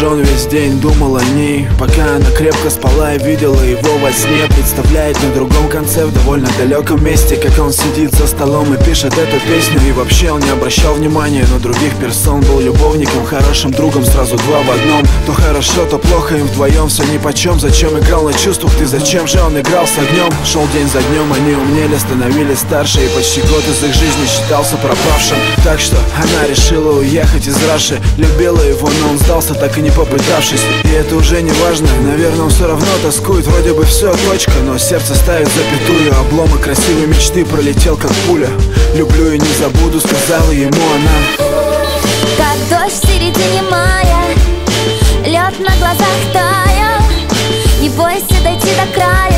Напряжен весь день, думал о ней Пока она крепко спала и видела его во сне Представляет на другом конце, в довольно далеком месте Как он сидит за столом и пишет эту песню. И вообще он не обращал внимания на других персон Был любовником, хорошим другом, сразу два в одном. То хорошо, то плохо, им вдвоем все ни по чем Зачем играл на чувствах, ты зачем же он играл с огнем Шел день за днем, они умнели, становились старше И почти год из их жизни считался пропавшим. Так что она решила уехать из Раши Любила его, но он сдался, так и не попытавшись. И это уже не важно, наверное, он все равно тоскует Вроде бы все, точка, но сердце ставит запятую Обломы красивой мечты пролетел как пуля. Люблю и не забуду, сказала ему она. Как дождь в середине мая Лед на глазах таял Не бойся дойти до края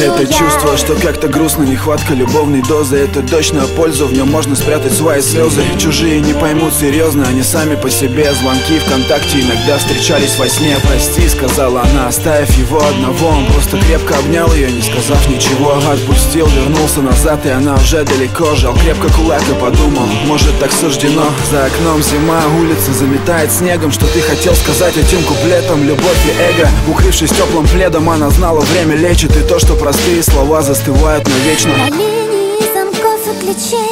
Это я. чувство, что как-то грустно, нехватка любовной дозы. Это точно пользу, в нем можно спрятать свои слезы. Чужие не поймут серьезно, они сами по себе. Звонки ВКонтакте иногда встречались во сне. Прости, сказала она, оставив его одного. Он просто крепко обнял ее, не сказав ничего. Отпустил, вернулся назад, и она уже далеко. Жал крепко кулак и подумал, может так суждено? За окном зима, улица заметает снегом. Что ты хотел сказать этим куплетом? Любовь и эго, укрывшись теплым пледом Она знала, время лечит, и то, что простые слова застывают навечно. На линии замков и ключей.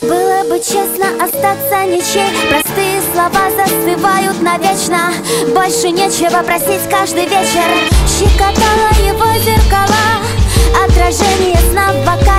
Было бы честно остаться ничей. Простые слова застывают навечно. Больше нечего просить каждый вечер. Щекотала его зеркала. Отражение сна в бокале